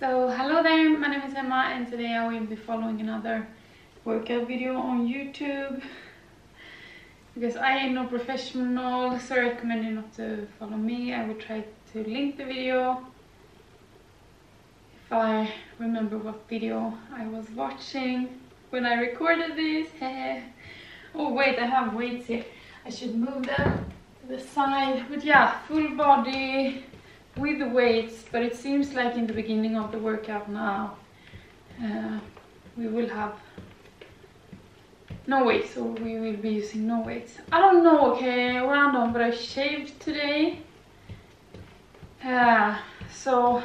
So hello there, my name is Emma and today I will be following another workout video on YouTube because I am no professional so I recommend you not to follow me. I will try to link the video if I remember what video I was watching when I recorded this. oh wait, I have weights here. I should move them to the side. But yeah, full body with the weights, but it seems like in the beginning of the workout now, uh, we will have no weights, so we will be using no weights. I don't know, okay, random, but I shaved today. Uh, so,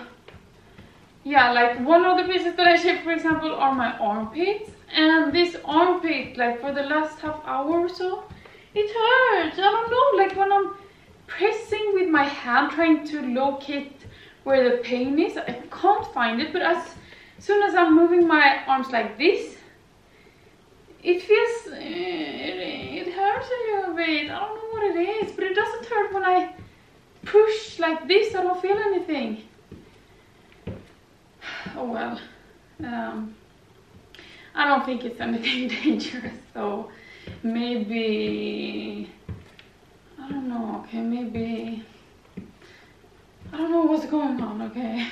yeah, like one of the pieces that I shaved, for example, are my armpits. And this armpit, like for the last half hour or so, it hurts. I don't know, like when I'm pressing with my hand trying to locate where the pain is. I can't find it, but as soon as I'm moving my arms like this, it feels, it, it hurts a little bit. I don't know what it is, but it doesn't hurt when I push like this. I don't feel anything. Oh well. Um, I don't think it's anything dangerous, so maybe I don't know, okay, maybe... I don't know what's going on, okay?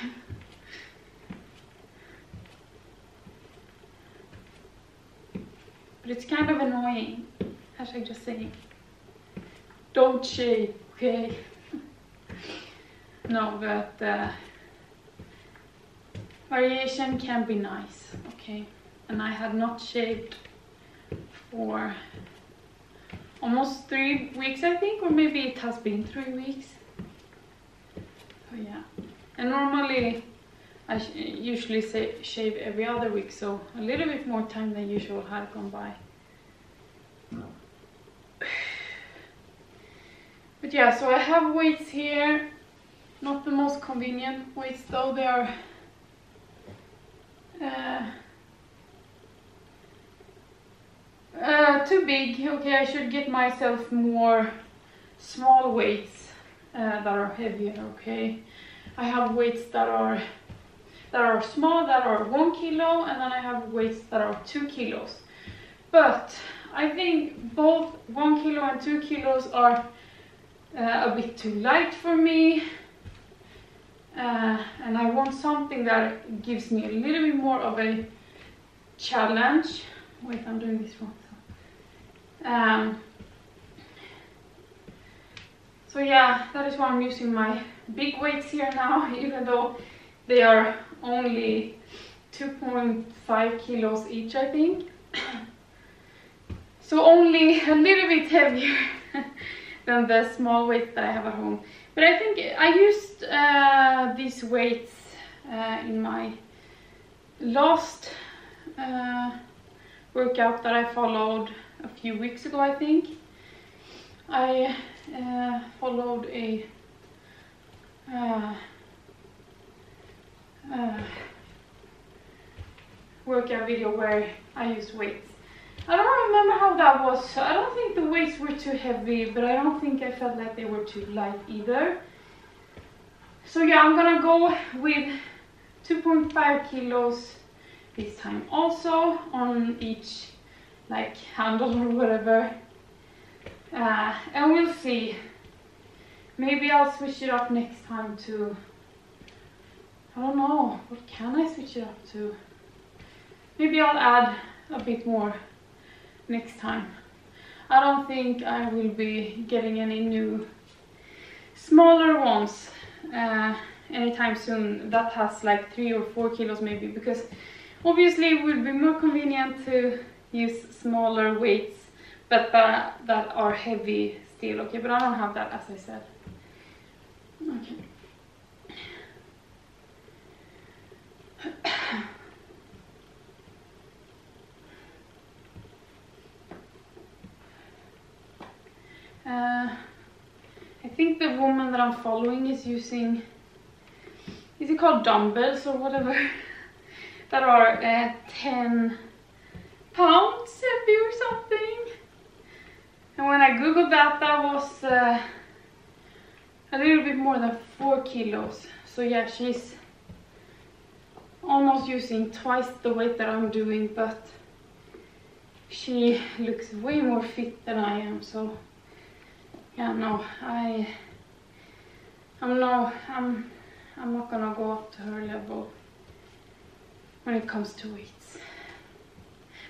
But it's kind of annoying. Hashtag just saying. Don't shave, okay? no, but uh, variation can be nice, okay? And I had not shaved for almost three weeks I think or maybe it has been three weeks. Oh yeah. And normally I usually say shave every other week so a little bit more time than usual had gone by. But yeah so I have weights here. Not the most convenient weights though. They are uh, Uh, too big. Okay, I should get myself more small weights uh, that are heavier. Okay, I have weights that are that are small, that are one kilo, and then I have weights that are two kilos. But I think both one kilo and two kilos are uh, a bit too light for me. Uh, and I want something that gives me a little bit more of a challenge. Wait, I'm doing this wrong. Um, so yeah, that is why I'm using my big weights here now, even though they are only 2.5 kilos each, I think. so only a little bit heavier than the small weights that I have at home. But I think I used uh, these weights uh, in my last uh, workout that I followed a few weeks ago, I think. I uh, followed a uh, uh, workout video where I used weights. I don't remember how that was. I don't think the weights were too heavy, but I don't think I felt like they were too light either. So yeah, I'm gonna go with 2.5 kilos this time also on each like handle or whatever. Uh, and we'll see. Maybe I'll switch it up next time to, I don't know, what can I switch it up to? Maybe I'll add a bit more next time. I don't think I will be getting any new smaller ones uh, anytime soon that has like three or four kilos maybe because obviously it will be more convenient to use smaller weights but that, that are heavy still okay but I don't have that as I said. Okay. Uh, I think the woman that I'm following is using is it called dumbbells or whatever? That are uh, 10 pounds heavy or something. And when I googled that, that was uh, a little bit more than four kilos. So yeah, she's almost using twice the weight that I'm doing, but she looks way more fit than I am, so yeah, no, I, I'm no, I'm, I'm not gonna go up to her level when it comes to weights.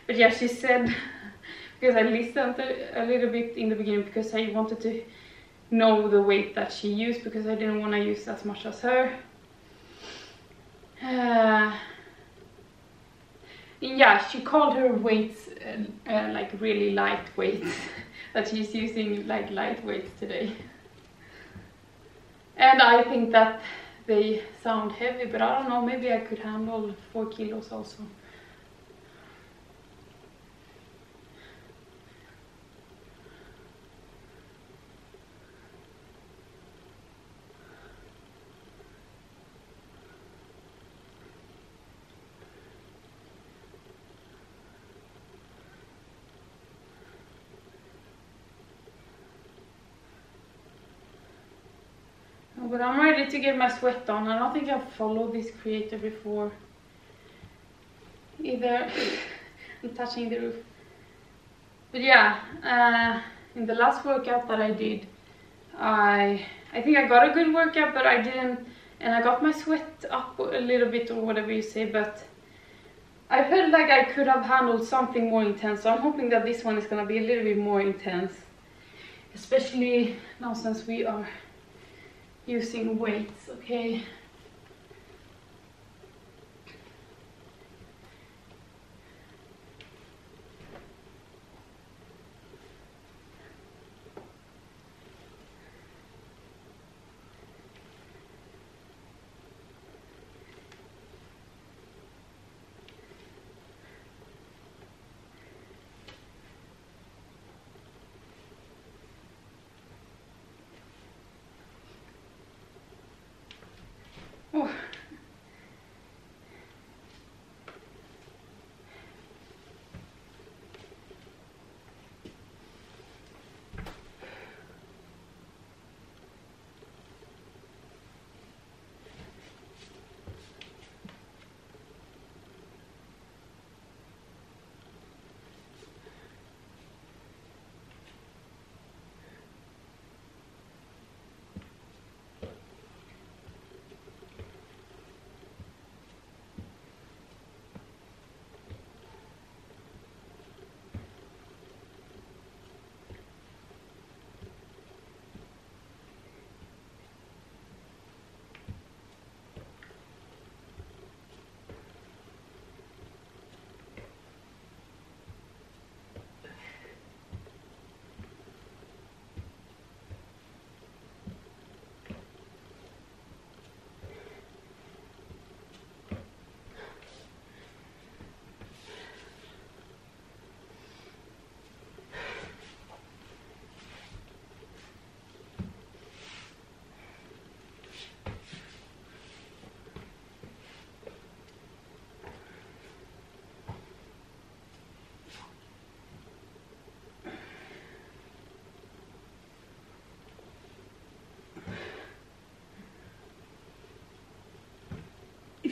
But yeah, she said, because I listened a little bit in the beginning because I wanted to know the weight that she used because I didn't want to use as much as her. Uh, yeah, she called her weights uh, uh, like really light weights, that she's using like light weights today. And I think that they sound heavy, but I don't know, maybe I could handle 4 kilos also. But I'm ready to get my sweat on. I don't think I've followed this creator before. Either. I'm touching the roof. But yeah, uh, in the last workout that I did, I I think I got a good workout, but I didn't, and I got my sweat up a little bit or whatever you say, but I felt like I could have handled something more intense, so I'm hoping that this one is gonna be a little bit more intense, especially now since we are using weights, okay?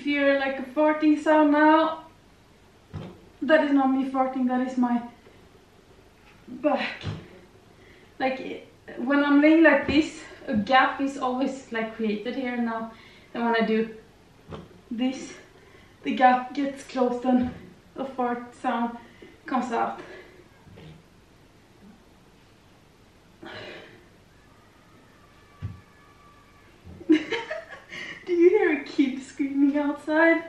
If you're like a farting sound now, that is not me farting, that is my back. Like when I'm laying like this, a gap is always like created here now. And when I do this, the gap gets closed and a fart sound comes out. Outside.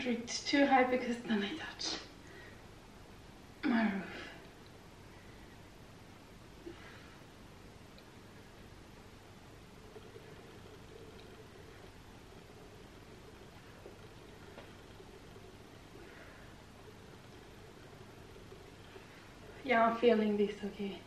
Can't reach too high because then I touch my roof. Yeah, I'm feeling this. Okay.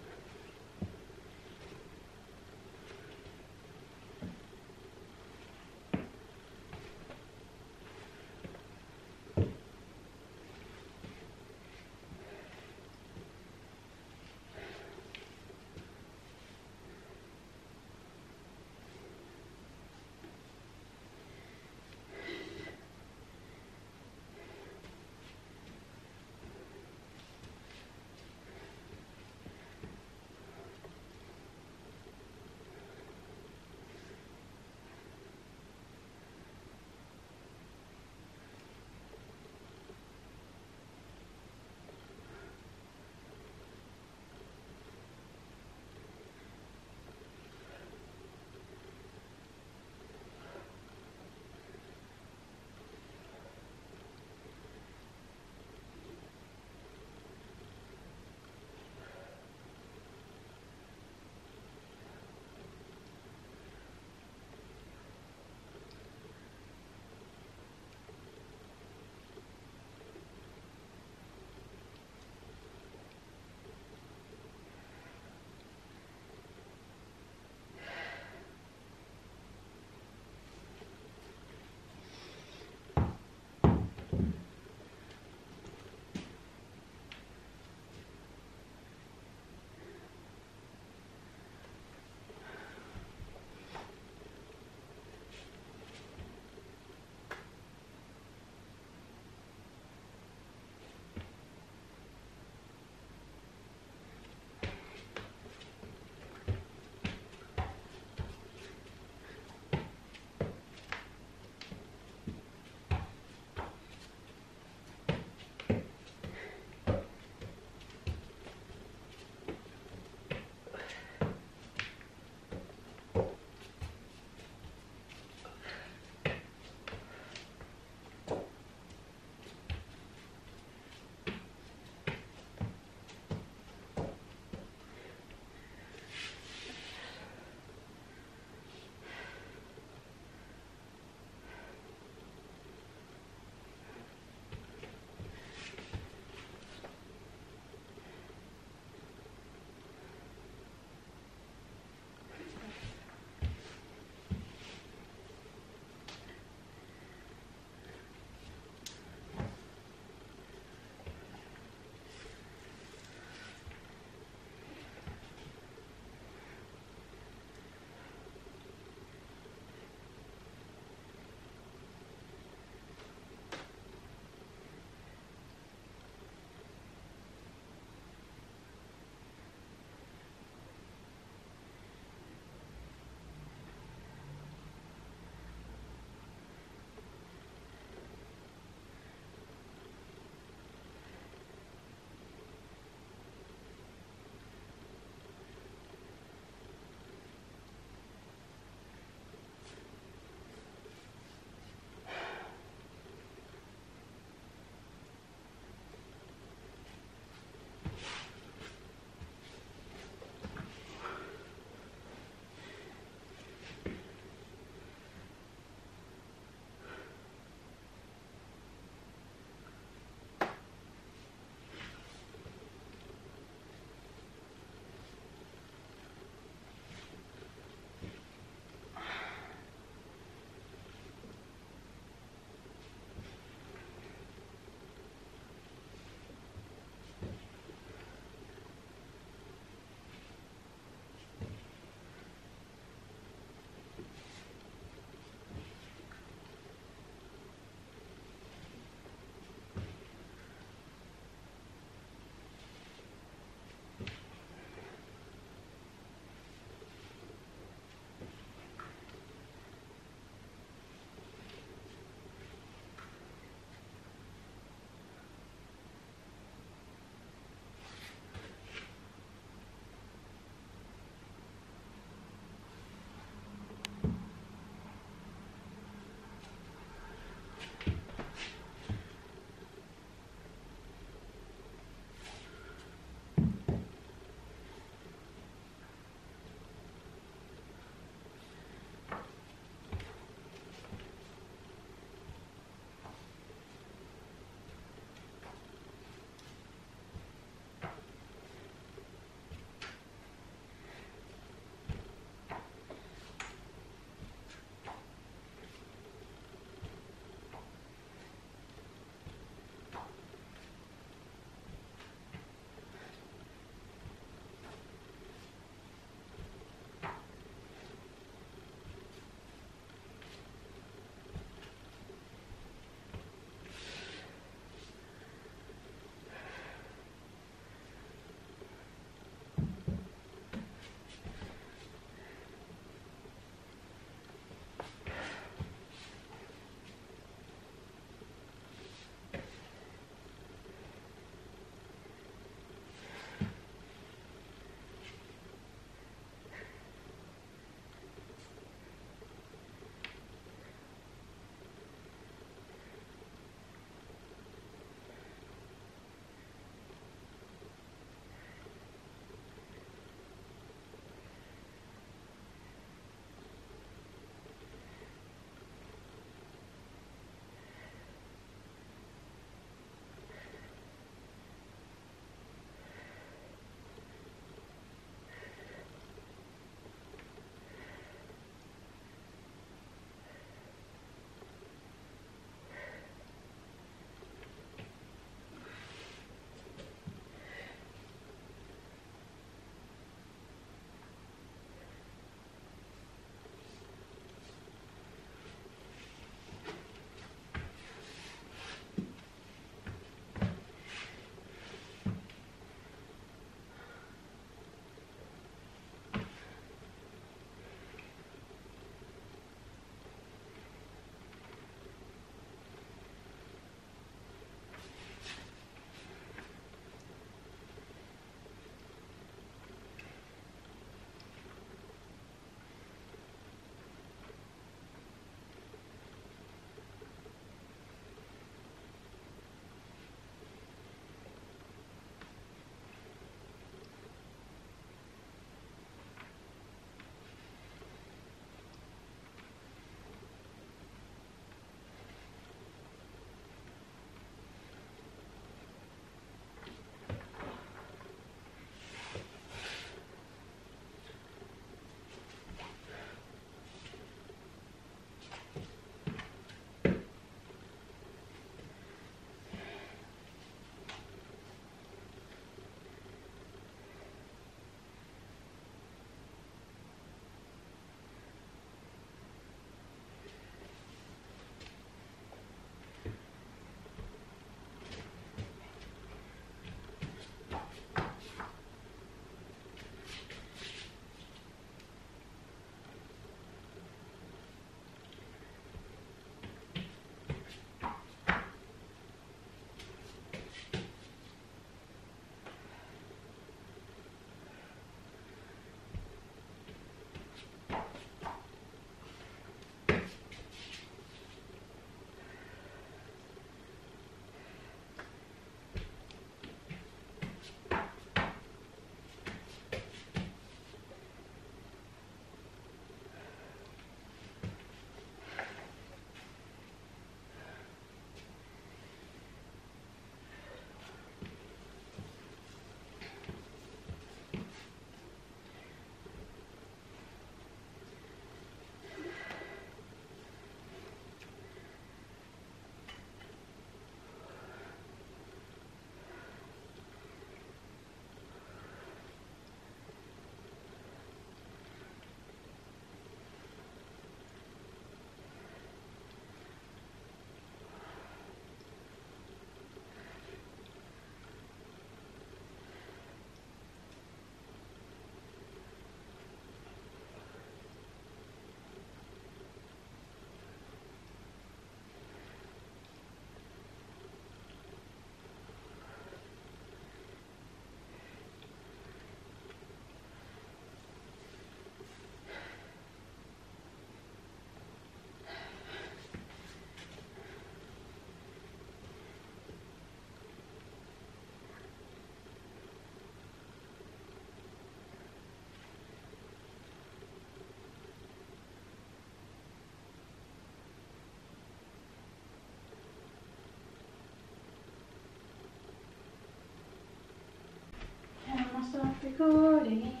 Recording.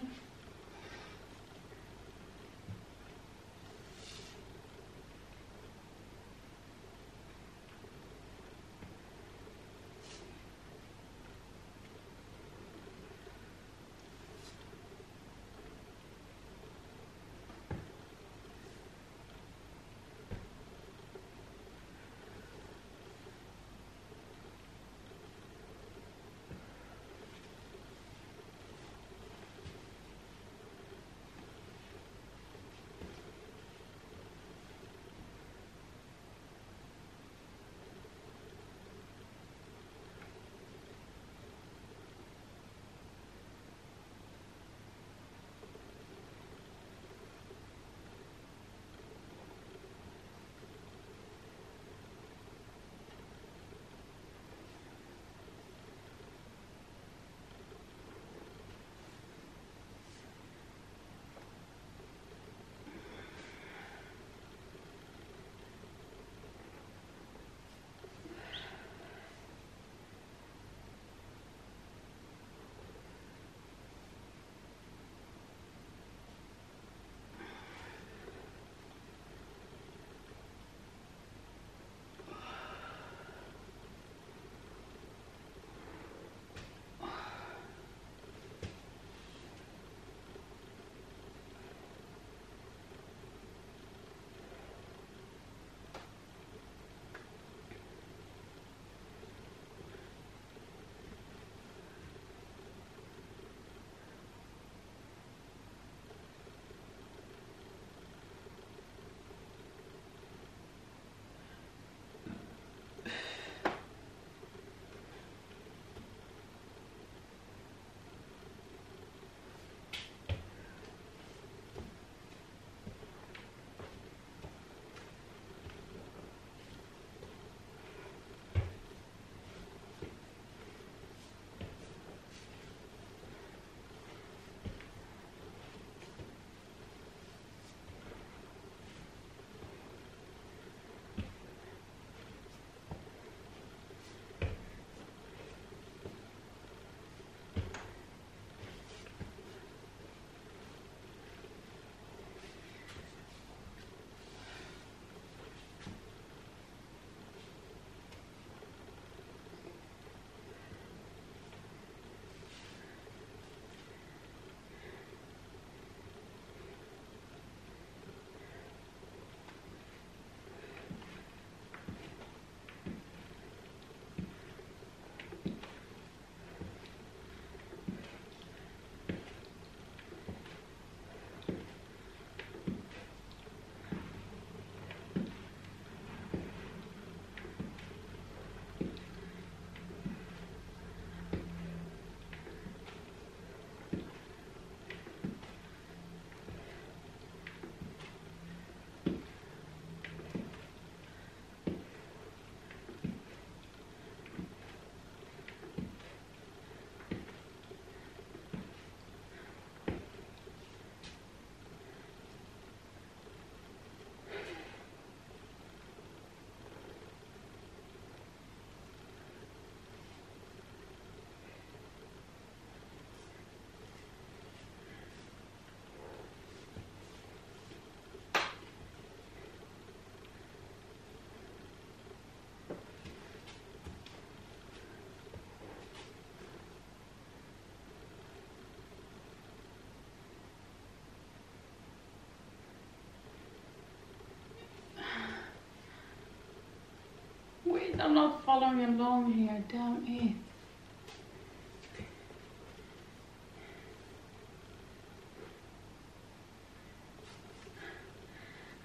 I'm not following along here, damn it.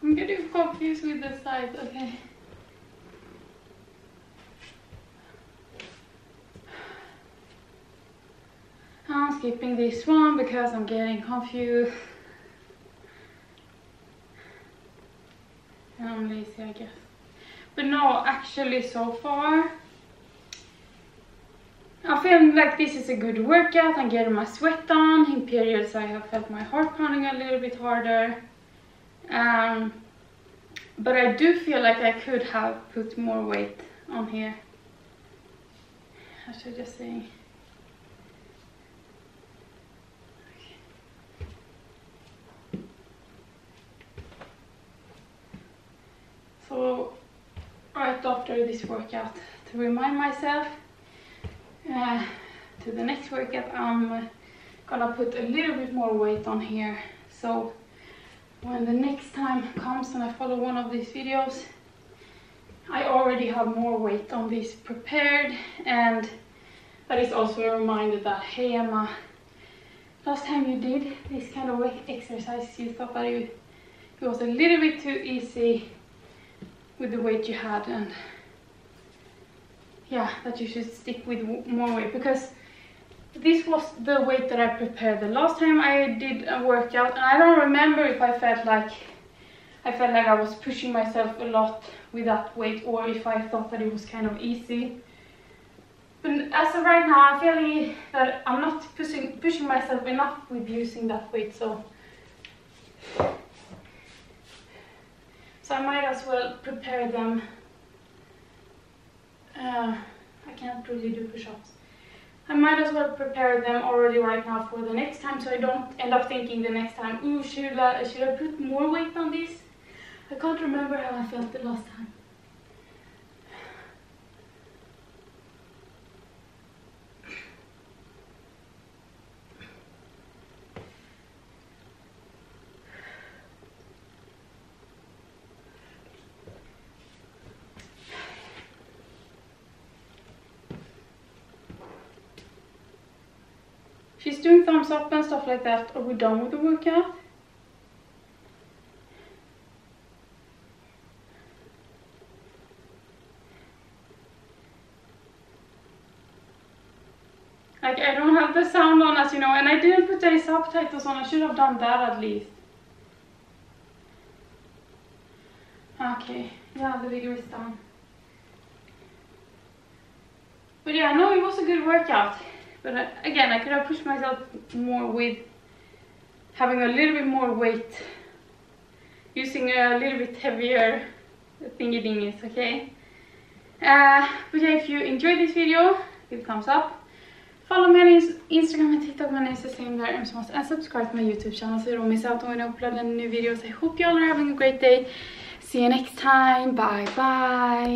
I'm getting confused with the sides, okay. I'm skipping this one because I'm getting confused. so far. I feel like this is a good workout. I'm getting my sweat on. In periods I have felt my heart pounding a little bit harder. Um, but I do feel like I could have put more weight on here. I should just say. So after this workout to remind myself uh, to the next workout I'm gonna put a little bit more weight on here. So when the next time comes and I follow one of these videos I already have more weight on this prepared and that is also a reminder that hey Emma last time you did this kind of exercise you thought that it was a little bit too easy with the weight you had and yeah that you should stick with more weight because this was the weight that I prepared. The last time I did a workout and I don't remember if I felt like I felt like I was pushing myself a lot with that weight or if I thought that it was kind of easy. But as of right now I'm feeling that I'm not pushing pushing myself enough with using that weight so so I might as well prepare them uh, I can't really do push-ups I might as well prepare them already right now for the next time so I don't end up thinking the next time, ooh, should I, should I put more weight on this? I can't remember how I felt the last time. She's doing thumbs up and stuff like that. Are we done with the workout? Like I don't have the sound on as you know and I didn't put any subtitles on. I should have done that at least. Okay, yeah the video is done. But yeah, no it was a good workout. But uh, again, I could have pushed myself more with having a little bit more weight, using a little bit heavier thingy dingies, okay? Uh, but yeah, if you enjoyed this video, give a thumbs up. Follow me on Instagram and TikTok, my name is the same there, and subscribe to my YouTube channel so you don't miss out on when I upload any new videos. I hope you all are having a great day. See you next time. Bye bye.